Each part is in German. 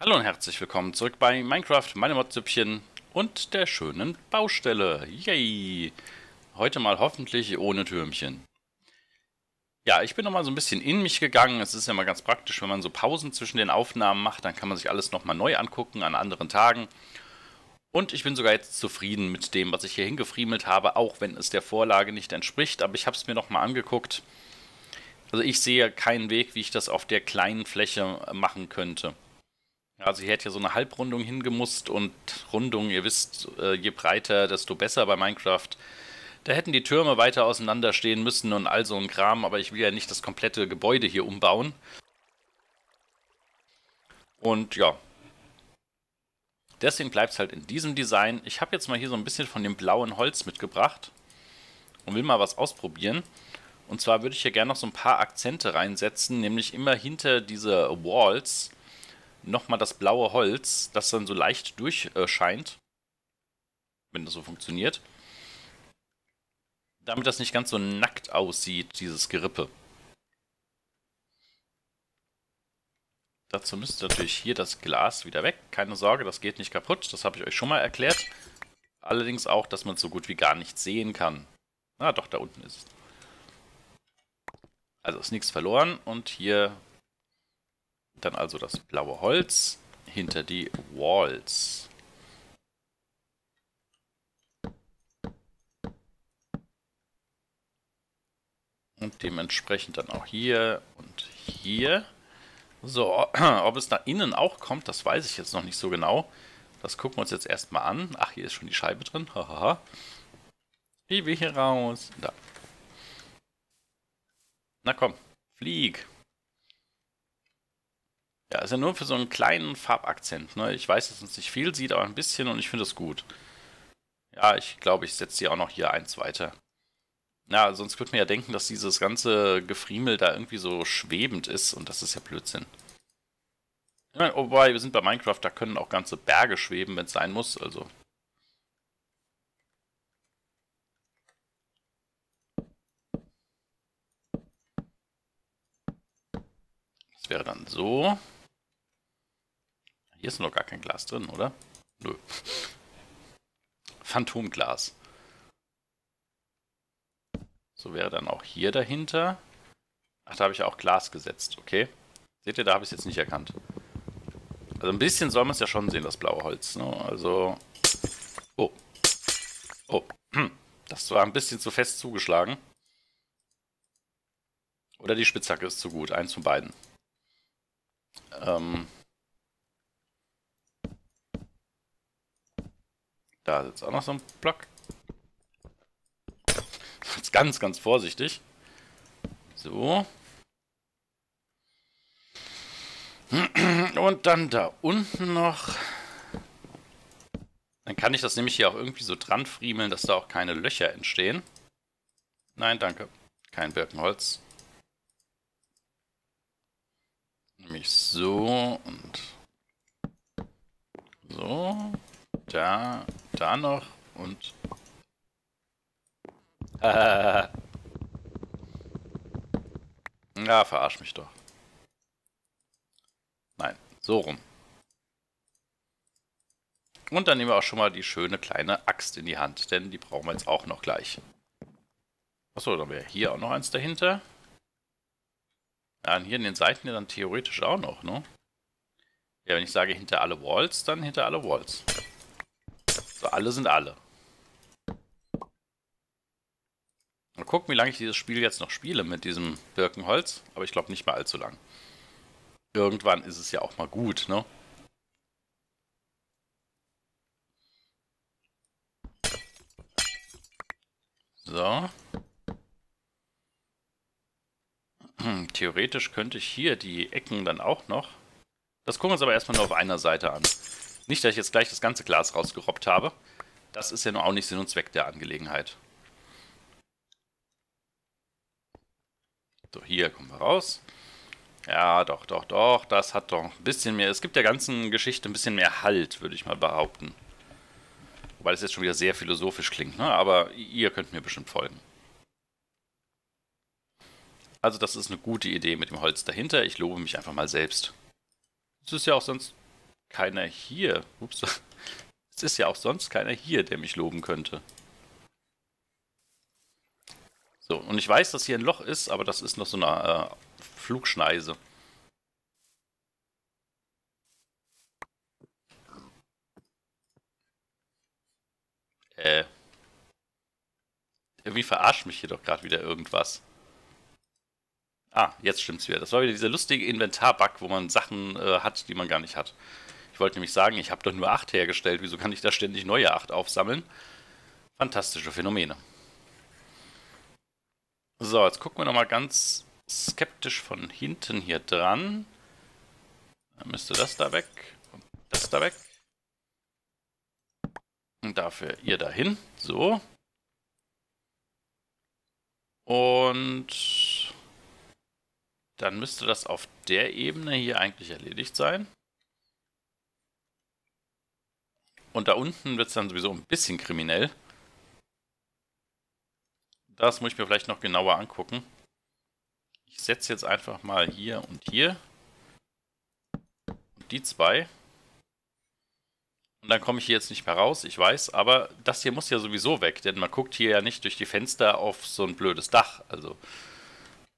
Hallo und herzlich willkommen zurück bei Minecraft, meine Modsüppchen und der schönen Baustelle. Yay! Heute mal hoffentlich ohne Türmchen. Ja, ich bin nochmal so ein bisschen in mich gegangen. Es ist ja mal ganz praktisch, wenn man so Pausen zwischen den Aufnahmen macht, dann kann man sich alles nochmal neu angucken an anderen Tagen. Und ich bin sogar jetzt zufrieden mit dem, was ich hier hingefriemelt habe, auch wenn es der Vorlage nicht entspricht. Aber ich habe es mir nochmal angeguckt. Also ich sehe keinen Weg, wie ich das auf der kleinen Fläche machen könnte. Also hier hätte ja so eine Halbrundung hingemusst und Rundung, ihr wisst, äh, je breiter, desto besser bei Minecraft. Da hätten die Türme weiter auseinander stehen müssen und all so ein Kram, aber ich will ja nicht das komplette Gebäude hier umbauen. Und ja. Deswegen bleibt es halt in diesem Design. Ich habe jetzt mal hier so ein bisschen von dem blauen Holz mitgebracht und will mal was ausprobieren. Und zwar würde ich hier gerne noch so ein paar Akzente reinsetzen, nämlich immer hinter diese Walls nochmal das blaue Holz, das dann so leicht durchscheint, wenn das so funktioniert, damit das nicht ganz so nackt aussieht, dieses Gerippe. Dazu müsste natürlich hier das Glas wieder weg. Keine Sorge, das geht nicht kaputt. Das habe ich euch schon mal erklärt. Allerdings auch, dass man es so gut wie gar nicht sehen kann. Ah, doch, da unten ist es. Also ist nichts verloren und hier dann also das blaue Holz hinter die Walls. Und dementsprechend dann auch hier und hier. So, ob es da innen auch kommt, das weiß ich jetzt noch nicht so genau. Das gucken wir uns jetzt erstmal an. Ach, hier ist schon die Scheibe drin. Hahaha. Wie wir hier raus. Da. Na komm, flieg. Ja, ist ja nur für so einen kleinen Farbakzent. Ne? Ich weiß, dass es nicht viel sieht, aber ein bisschen und ich finde es gut. Ja, ich glaube, ich setze die auch noch hier eins weiter. Ja, sonst könnte man ja denken, dass dieses ganze Gefriemel da irgendwie so schwebend ist und das ist ja Blödsinn. Ja, wobei, wir sind bei Minecraft, da können auch ganze Berge schweben, wenn es sein muss, also. Das wäre dann so. Hier ist noch gar kein Glas drin, oder? Nö. Phantomglas. So wäre dann auch hier dahinter. Ach, da habe ich auch Glas gesetzt, okay. Seht ihr, da habe ich es jetzt nicht erkannt. Also ein bisschen soll man es ja schon sehen, das blaue Holz. Ne? Also... Oh. Oh. Das war ein bisschen zu fest zugeschlagen. Oder die Spitzhacke ist zu gut. Eins von beiden. Ähm... Da sitzt auch noch so ein Block. Jetzt ganz, ganz vorsichtig. So. Und dann da unten noch. Dann kann ich das nämlich hier auch irgendwie so dran friemeln, dass da auch keine Löcher entstehen. Nein, danke. Kein Birkenholz. Nämlich so und so. Da, da noch und... Äh. Ja, verarsch mich doch. Nein, so rum. Und dann nehmen wir auch schon mal die schöne kleine Axt in die Hand, denn die brauchen wir jetzt auch noch gleich. Achso, dann wäre hier auch noch eins dahinter. Ja, und hier in den Seiten ja dann theoretisch auch noch, ne? Ja, wenn ich sage hinter alle Walls, dann hinter alle Walls. So, alle sind alle. Mal gucken, wie lange ich dieses Spiel jetzt noch spiele mit diesem Birkenholz. Aber ich glaube nicht mal allzu lang. Irgendwann ist es ja auch mal gut, ne? So. Hm, theoretisch könnte ich hier die Ecken dann auch noch. Das gucken wir uns aber erstmal nur auf einer Seite an. Nicht, dass ich jetzt gleich das ganze Glas rausgerobbt habe. Das ist ja nur auch nicht Sinn und Zweck der Angelegenheit. So, hier kommen wir raus. Ja, doch, doch, doch, das hat doch ein bisschen mehr, es gibt der ganzen Geschichte ein bisschen mehr Halt, würde ich mal behaupten. Wobei das jetzt schon wieder sehr philosophisch klingt, ne? aber ihr könnt mir bestimmt folgen. Also das ist eine gute Idee mit dem Holz dahinter, ich lobe mich einfach mal selbst. Es ist ja auch sonst keiner hier. Ups. Es ist ja auch sonst keiner hier, der mich loben könnte. So, und ich weiß, dass hier ein Loch ist, aber das ist noch so eine äh, Flugschneise. Äh. Irgendwie verarscht mich hier doch gerade wieder irgendwas. Ah, jetzt stimmt's wieder. Das war wieder dieser lustige Inventar-Bug, wo man Sachen äh, hat, die man gar nicht hat. Ich wollte nämlich sagen, ich habe doch nur 8 hergestellt. Wieso kann ich da ständig neue 8 aufsammeln? Fantastische Phänomene. So, jetzt gucken wir nochmal ganz skeptisch von hinten hier dran. Dann müsste das da weg und das da weg. Und dafür ihr dahin. So. Und dann müsste das auf der Ebene hier eigentlich erledigt sein. Und da unten wird es dann sowieso ein bisschen kriminell. Das muss ich mir vielleicht noch genauer angucken. Ich setze jetzt einfach mal hier und hier. Und die zwei. Und dann komme ich hier jetzt nicht mehr raus, ich weiß, aber das hier muss ja sowieso weg, denn man guckt hier ja nicht durch die Fenster auf so ein blödes Dach. Also,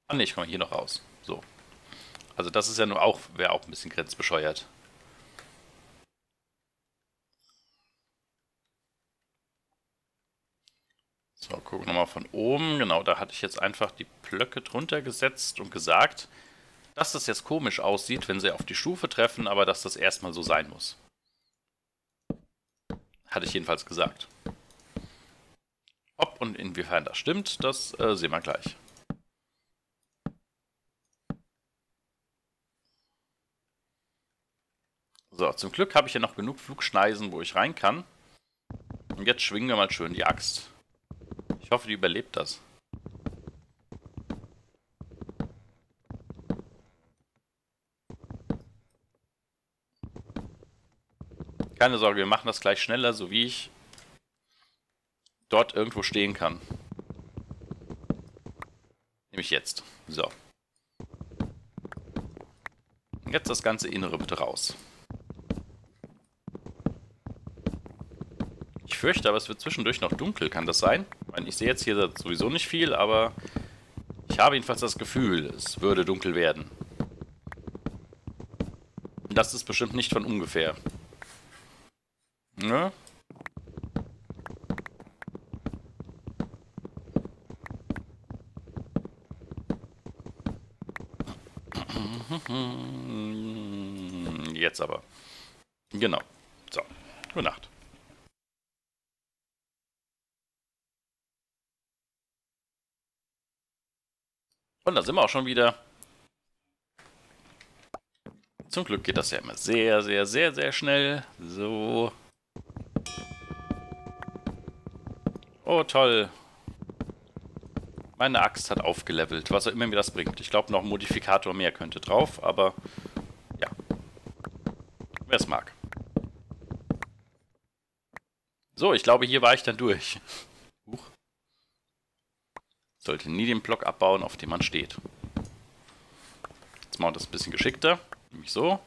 ah ne, ich komme hier noch raus. So. Also das ist ja nur auch, wäre auch ein bisschen grenzbescheuert. So, gucken wir nochmal von oben. Genau, da hatte ich jetzt einfach die Blöcke drunter gesetzt und gesagt, dass das jetzt komisch aussieht, wenn sie auf die Stufe treffen, aber dass das erstmal so sein muss. Hatte ich jedenfalls gesagt. Ob und inwiefern das stimmt, das äh, sehen wir gleich. So, zum Glück habe ich ja noch genug Flugschneisen, wo ich rein kann. Und jetzt schwingen wir mal schön die Axt. Ich hoffe, die überlebt das. Keine Sorge, wir machen das gleich schneller, so wie ich dort irgendwo stehen kann. Nämlich jetzt. So. Jetzt das ganze Innere bitte raus. Ich fürchte aber, es wird zwischendurch noch dunkel. Kann das sein? Meine, ich sehe jetzt hier sowieso nicht viel, aber ich habe jedenfalls das Gefühl, es würde dunkel werden. Das ist bestimmt nicht von ungefähr. Ne? Jetzt aber. Genau. So. Gute Nacht. Und da sind wir auch schon wieder. Zum Glück geht das ja immer sehr, sehr, sehr, sehr schnell. So. Oh, toll. Meine Axt hat aufgelevelt, was auch immer mir das bringt. Ich glaube, noch ein Modifikator mehr könnte drauf, aber ja. Wer es mag. So, ich glaube, hier war ich dann durch. Sollte nie den Block abbauen, auf dem man steht. Jetzt machen wir das ein bisschen geschickter. Nämlich so.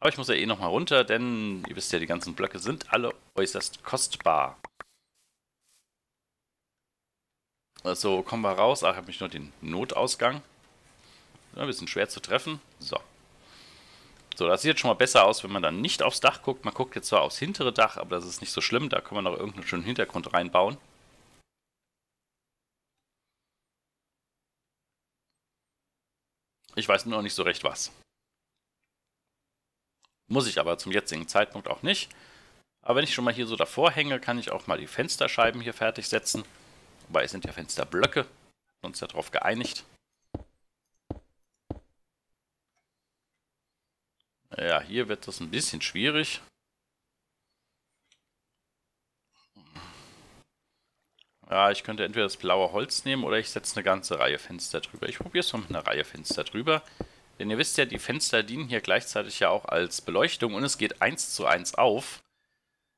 Aber ich muss ja eh nochmal runter, denn ihr wisst ja, die ganzen Blöcke sind alle äußerst kostbar. Also kommen wir raus. Ach, ich habe mich nur den Notausgang. ein bisschen schwer zu treffen. So. So, das sieht jetzt schon mal besser aus, wenn man dann nicht aufs Dach guckt. Man guckt jetzt zwar aufs hintere Dach, aber das ist nicht so schlimm. Da können wir noch irgendeinen schönen Hintergrund reinbauen. Ich weiß nur noch nicht so recht was. Muss ich aber zum jetzigen Zeitpunkt auch nicht. Aber wenn ich schon mal hier so davor hänge, kann ich auch mal die Fensterscheiben hier fertig setzen. Wobei es sind ja Fensterblöcke. Wir uns ja darauf geeinigt. Ja, hier wird das ein bisschen schwierig. Ja, ich könnte entweder das blaue Holz nehmen oder ich setze eine ganze Reihe Fenster drüber. Ich probiere es mal mit einer Reihe Fenster drüber. Denn ihr wisst ja, die Fenster dienen hier gleichzeitig ja auch als Beleuchtung und es geht eins zu eins auf.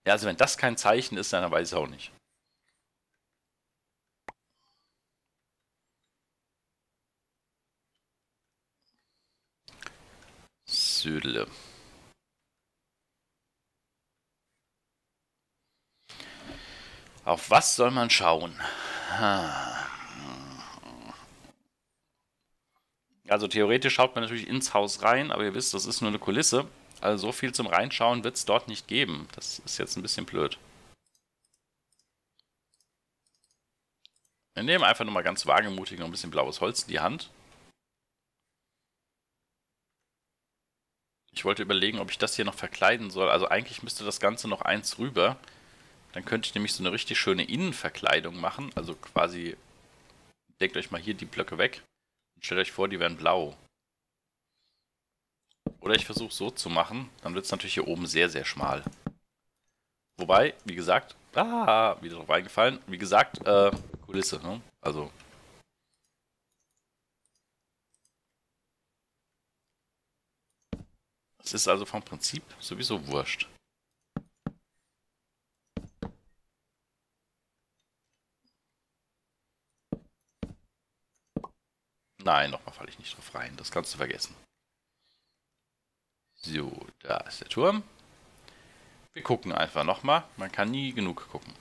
Ja, also wenn das kein Zeichen ist, dann weiß ich auch nicht. Södele. Auf was soll man schauen? Also theoretisch schaut man natürlich ins Haus rein, aber ihr wisst, das ist nur eine Kulisse. Also so viel zum Reinschauen wird es dort nicht geben. Das ist jetzt ein bisschen blöd. Wir nehmen einfach nur mal ganz wagemutig noch ein bisschen blaues Holz in die Hand. Ich wollte überlegen, ob ich das hier noch verkleiden soll. Also eigentlich müsste das Ganze noch eins rüber. Dann könnte ich nämlich so eine richtig schöne Innenverkleidung machen. Also quasi, denkt euch mal hier die Blöcke weg. Und stellt euch vor, die wären blau. Oder ich versuche so zu machen. Dann wird es natürlich hier oben sehr, sehr schmal. Wobei, wie gesagt, ah, wieder drauf eingefallen. Wie gesagt, äh, Kulisse, ne? Also. Es ist also vom Prinzip sowieso wurscht. Nein, nochmal falle ich nicht drauf rein. Das kannst du vergessen. So, da ist der Turm. Wir gucken einfach nochmal. Man kann nie genug gucken.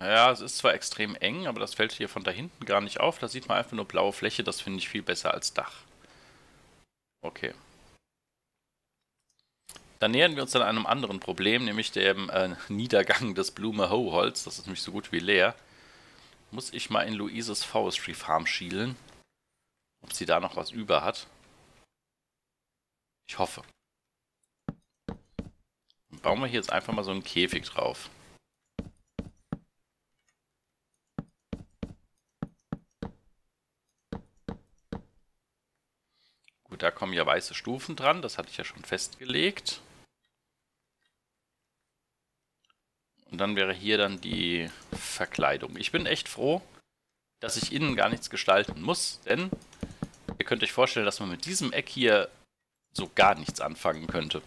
Ja, es ist zwar extrem eng, aber das fällt hier von da hinten gar nicht auf. Da sieht man einfach nur blaue Fläche. Das finde ich viel besser als Dach. Okay. Dann nähern wir uns dann einem anderen Problem, nämlich dem äh, Niedergang des Blume-Ho-Holz. Das ist nämlich so gut wie leer. Muss ich mal in Luises Forestry Farm schielen, ob sie da noch was über hat. Ich hoffe. Dann bauen wir hier jetzt einfach mal so einen Käfig drauf. da kommen ja weiße Stufen dran, das hatte ich ja schon festgelegt. Und dann wäre hier dann die Verkleidung. Ich bin echt froh, dass ich innen gar nichts gestalten muss, denn ihr könnt euch vorstellen, dass man mit diesem Eck hier so gar nichts anfangen könnte.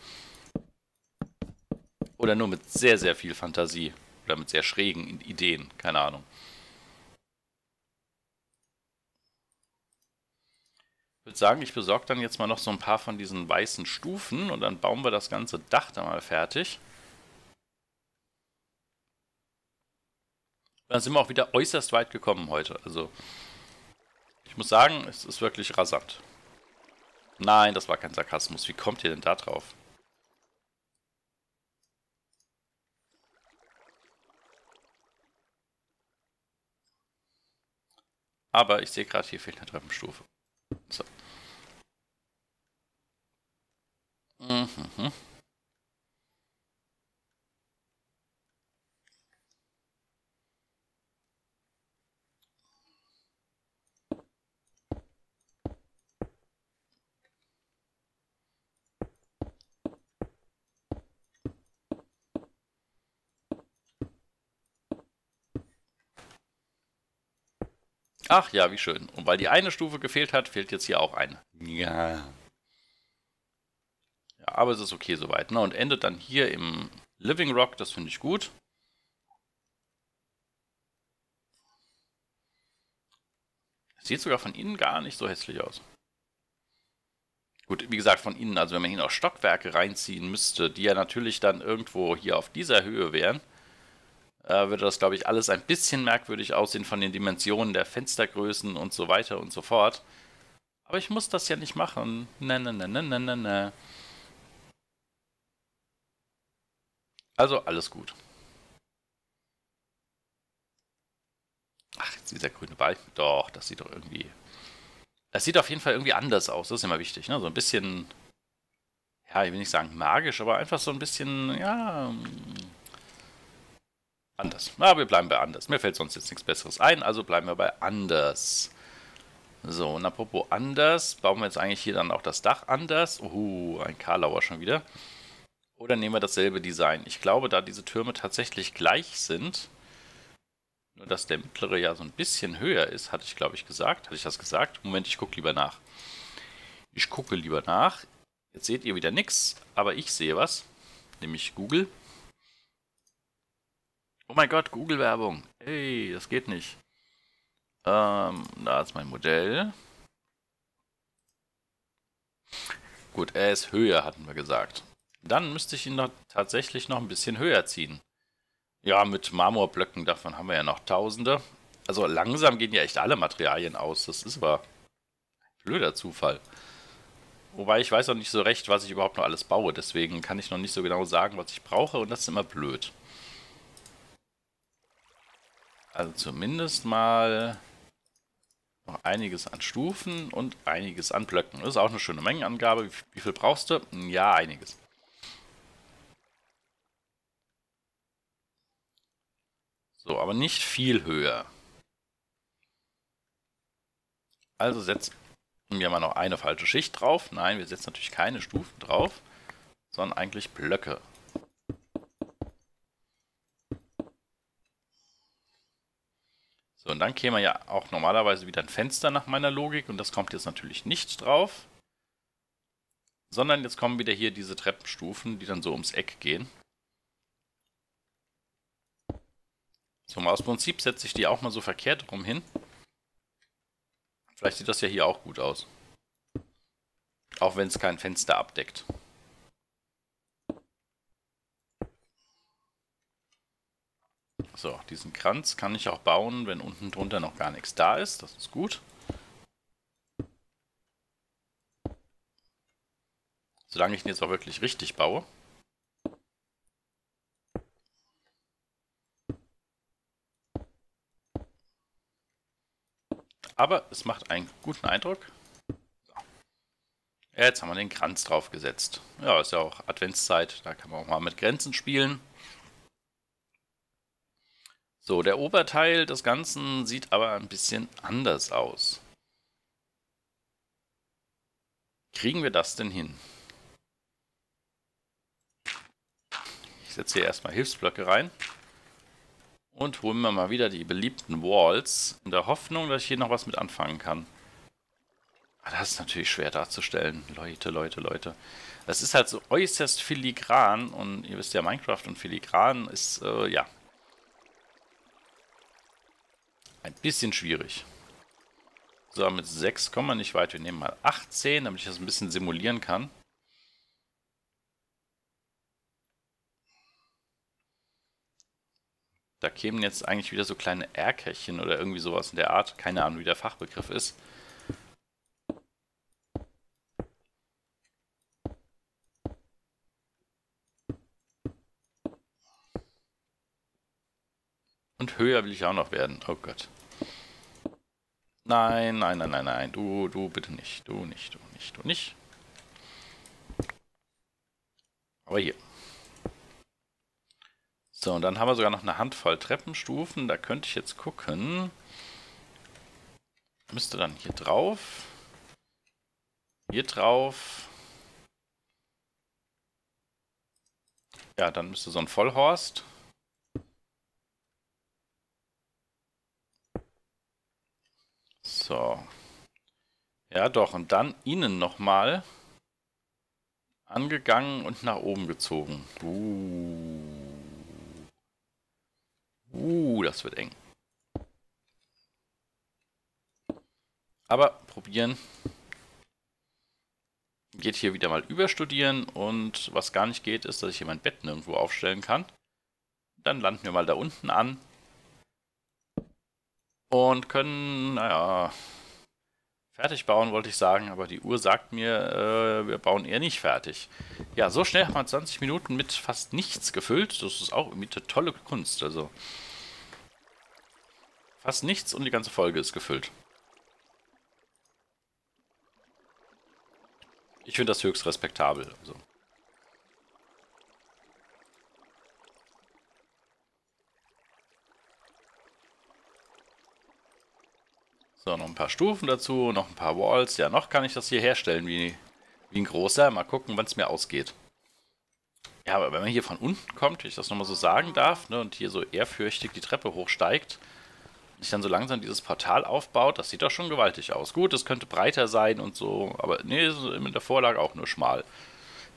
Oder nur mit sehr, sehr viel Fantasie. Oder mit sehr schrägen Ideen, keine Ahnung. Ich würde sagen, ich besorge dann jetzt mal noch so ein paar von diesen weißen Stufen und dann bauen wir das ganze Dach da mal fertig. Dann sind wir auch wieder äußerst weit gekommen heute. Also, ich muss sagen, es ist wirklich rasant. Nein, das war kein Sarkasmus. Wie kommt ihr denn da drauf? Aber ich sehe gerade, hier fehlt eine Treppenstufe. So. Mhm. Ach ja, wie schön. Und weil die eine Stufe gefehlt hat, fehlt jetzt hier auch eine. Ja. Ja, aber es ist okay soweit. Ne? Und endet dann hier im Living Rock, das finde ich gut. Sieht sogar von innen gar nicht so hässlich aus. Gut, wie gesagt, von innen, also wenn man hier noch Stockwerke reinziehen müsste, die ja natürlich dann irgendwo hier auf dieser Höhe wären, äh, würde das, glaube ich, alles ein bisschen merkwürdig aussehen von den Dimensionen der Fenstergrößen und so weiter und so fort. Aber ich muss das ja nicht machen. Ne, ne, ne, ne, ne, ne, ne. Also alles gut. Ach, jetzt dieser grüne Balken. Doch, das sieht doch irgendwie... Das sieht auf jeden Fall irgendwie anders aus. Das ist immer wichtig. Ne? So ein bisschen... Ja, ich will nicht sagen magisch, aber einfach so ein bisschen... Ja... Anders. Na, wir bleiben bei anders. Mir fällt sonst jetzt nichts Besseres ein, also bleiben wir bei anders. So, und apropos anders, bauen wir jetzt eigentlich hier dann auch das Dach anders. Uh, ein Karlauer schon wieder. Oder nehmen wir dasselbe Design? Ich glaube, da diese Türme tatsächlich gleich sind, nur dass der mittlere ja so ein bisschen höher ist, hatte ich glaube ich gesagt. Hatte ich das gesagt? Moment, ich gucke lieber nach. Ich gucke lieber nach. Jetzt seht ihr wieder nichts, aber ich sehe was. Nämlich Google. Oh mein Gott, Google-Werbung. Hey, das geht nicht. Ähm, da ist mein Modell. Gut, er ist höher, hatten wir gesagt. Dann müsste ich ihn noch tatsächlich noch ein bisschen höher ziehen. Ja, mit Marmorblöcken, davon haben wir ja noch tausende. Also langsam gehen ja echt alle Materialien aus. Das ist aber ein blöder Zufall. Wobei ich weiß auch nicht so recht, was ich überhaupt noch alles baue. Deswegen kann ich noch nicht so genau sagen, was ich brauche. Und das ist immer blöd. Also zumindest mal noch einiges an Stufen und einiges an Blöcken. Das ist auch eine schöne Mengenangabe. Wie viel brauchst du? Ja, einiges. So, aber nicht viel höher. Also setzen wir mal noch eine falsche Schicht drauf. Nein, wir setzen natürlich keine Stufen drauf, sondern eigentlich Blöcke. Und dann käme ja auch normalerweise wieder ein Fenster nach meiner Logik und das kommt jetzt natürlich nicht drauf. Sondern jetzt kommen wieder hier diese Treppenstufen, die dann so ums Eck gehen. So, mal aus Prinzip setze ich die auch mal so verkehrt rum hin. Vielleicht sieht das ja hier auch gut aus. Auch wenn es kein Fenster abdeckt. So, diesen Kranz kann ich auch bauen, wenn unten drunter noch gar nichts da ist. Das ist gut. Solange ich ihn jetzt auch wirklich richtig baue. Aber es macht einen guten Eindruck. So. Jetzt haben wir den Kranz draufgesetzt. Ja, ist ja auch Adventszeit, da kann man auch mal mit Grenzen spielen. So, der Oberteil des Ganzen sieht aber ein bisschen anders aus. Kriegen wir das denn hin? Ich setze hier erstmal Hilfsblöcke rein. Und holen wir mal wieder die beliebten Walls, in der Hoffnung, dass ich hier noch was mit anfangen kann. Aber ah, das ist natürlich schwer darzustellen. Leute, Leute, Leute. Das ist halt so äußerst filigran und ihr wisst ja, Minecraft und filigran ist, äh, ja, ein bisschen schwierig. So, mit 6 kommen wir nicht weit. Wir nehmen mal 18, damit ich das ein bisschen simulieren kann. Da kämen jetzt eigentlich wieder so kleine Erkerchen oder irgendwie sowas in der Art. Keine Ahnung, wie der Fachbegriff ist. Und höher will ich auch noch werden. Oh Gott. Nein, nein, nein, nein, nein. Du, du bitte nicht. Du nicht, du nicht, du nicht. Aber hier. So, und dann haben wir sogar noch eine Handvoll Treppenstufen. Da könnte ich jetzt gucken. Müsste dann hier drauf. Hier drauf. Ja, dann müsste so ein Vollhorst. So. Ja, doch. Und dann innen nochmal angegangen und nach oben gezogen. Uh. Uh, das wird eng. Aber probieren. Geht hier wieder mal überstudieren und was gar nicht geht, ist, dass ich hier mein Bett nirgendwo aufstellen kann. Dann landen wir mal da unten an. Und können, naja, fertig bauen wollte ich sagen, aber die Uhr sagt mir, äh, wir bauen eher nicht fertig. Ja, so schnell haben wir 20 Minuten mit fast nichts gefüllt. Das ist auch irgendwie eine tolle Kunst. Also Fast nichts und die ganze Folge ist gefüllt. Ich finde das höchst respektabel. Also. So, noch ein paar Stufen dazu, noch ein paar Walls. Ja, noch kann ich das hier herstellen wie, wie ein großer. Mal gucken, wann es mir ausgeht. Ja, aber wenn man hier von unten kommt, wenn ich das nochmal so sagen darf, ne, und hier so ehrfürchtig die Treppe hochsteigt, sich dann so langsam dieses Portal aufbaut, das sieht doch schon gewaltig aus. Gut, es könnte breiter sein und so, aber nee, mit der Vorlage auch nur schmal.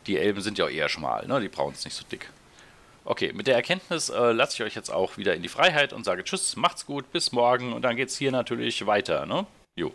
Die Elben sind ja auch eher schmal, ne? die brauchen es nicht so dick. Okay, mit der Erkenntnis äh, lasse ich euch jetzt auch wieder in die Freiheit und sage Tschüss, macht's gut, bis morgen und dann geht's hier natürlich weiter, ne? Jo.